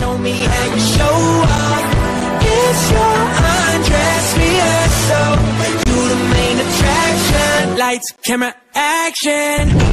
show me how you show up. It's your undress rehearsal. You the main attraction. Lights, camera, action.